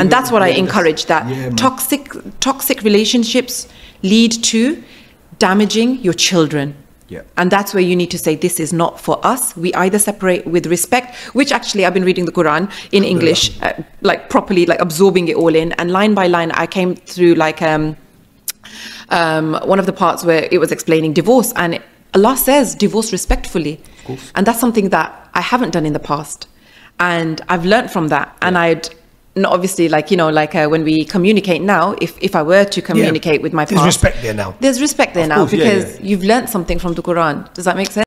and that's what I yeah, encourage. That yeah, toxic toxic relationships lead to damaging your children. Yeah. And that's where you need to say, this is not for us. We either separate with respect, which actually I've been reading the Quran in English, uh, like properly, like absorbing it all in. And line by line, I came through like um, um, one of the parts where it was explaining divorce. And it, Allah says, divorce respectfully. And that's something that I haven't done in the past. And I've learned from that. And I'd not obviously like, you know, like uh, when we communicate now, if, if I were to communicate with my There's respect there now. There's respect there Of now course, yeah, because yeah. you've learned something from the Quran. Does that make sense?